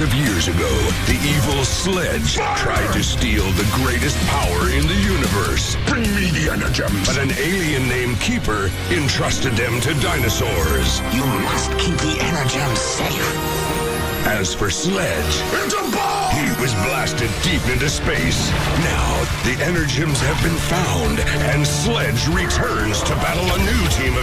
Of years ago, the evil Sledge tried to steal the greatest power in the universe. Bring me the Energems. But an alien named Keeper entrusted them to dinosaurs. You must keep the Energems safe. As for Sledge, It's ball! he was blasted deep into space. Now, the Energems have been found, and Sledge returns to battle a new team